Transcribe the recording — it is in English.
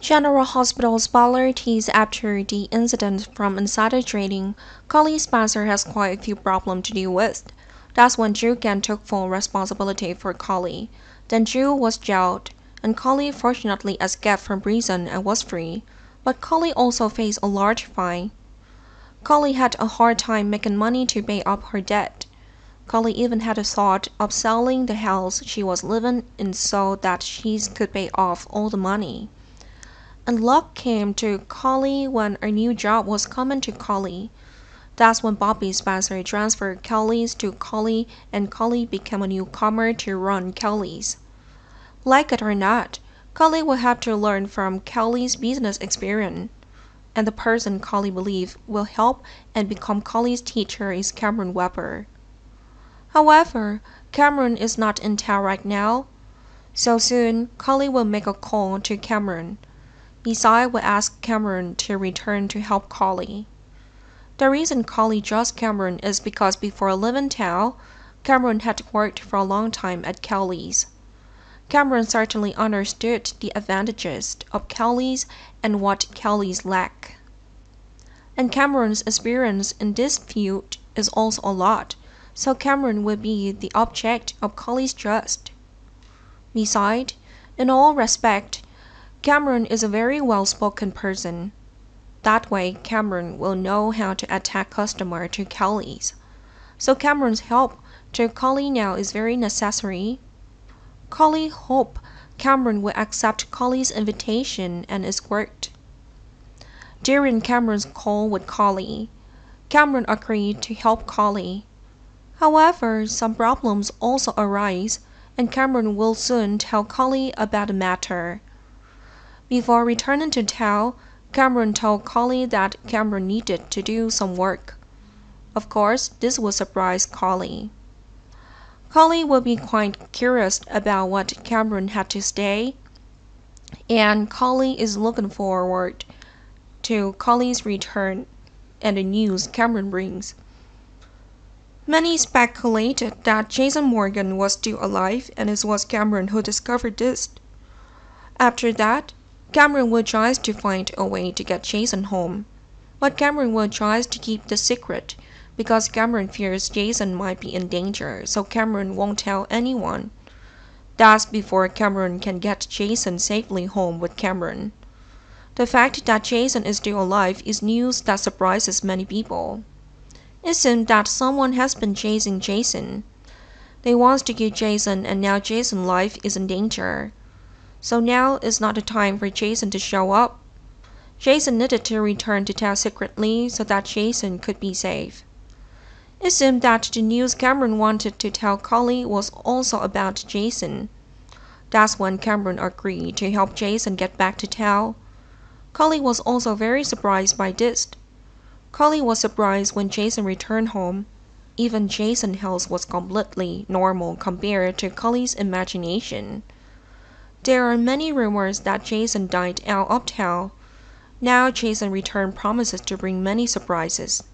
General Hospital's teased after the incident from insider trading, Carly Spencer has quite a few problems to deal with. That's when Drew Cain took full responsibility for Carly. Then Drew was jailed, and Carly fortunately escaped from prison and was free. But Carly also faced a large fine. Carly had a hard time making money to pay up her debt. Carly even had a thought of selling the house she was living in so that she could pay off all the money. And luck came to Carly when a new job was coming to Carly. That's when Bobby Spencer transferred Kelly's to Carly and Carly became a newcomer to run Kelly's. Like it or not, Carly will have to learn from Kelly's business experience. And the person Carly believes will help and become Carly's teacher is Cameron Webber. However, Cameron is not in town right now, so soon Carly will make a call to Cameron. Besides, will ask Cameron to return to help Carly. The reason Carly trusts Cameron is because before leaving town, Cameron had worked for a long time at Kelly's. Cameron certainly understood the advantages of Kelly's and what Kelly's lack. And Cameron's experience in this field is also a lot so Cameron will be the object of Carly's trust. Besides, in all respects, Cameron is a very well-spoken person. That way Cameron will know how to attack customer to Kelly's. So Cameron's help to Carly now is very necessary. Carly hope Cameron will accept Carly's invitation and is. During Cameron's call with Carly, Cameron agreed to help Carly. However, some problems also arise, and Cameron will soon tell Carly about the matter. Before returning to town, Cameron told Carly that Cameron needed to do some work. Of course, this will surprise Carly. Carly will be quite curious about what Cameron had to say, and Carly is looking forward to Carly's return and the news Cameron brings. Many speculated that Jason Morgan was still alive and it was Cameron who discovered this. After that, Cameron will try to find a way to get Jason home. But Cameron will try to keep the secret because Cameron fears Jason might be in danger, so Cameron won't tell anyone. That's before Cameron can get Jason safely home with Cameron. The fact that Jason is still alive is news that surprises many people. It seems that someone has been chasing Jason. They want to kill Jason and now Jason's life is in danger. So now is not the time for Jason to show up. Jason needed to return to town secretly so that Jason could be safe. It seemed that the news Cameron wanted to tell Carly was also about Jason. That's when Cameron agreed to help Jason get back to town. Carly was also very surprised by this. Carly was surprised when Jason returned home. Even Jason's health was completely normal compared to Carly's imagination. There are many rumors that Jason died out of town. Now Jason return promises to bring many surprises.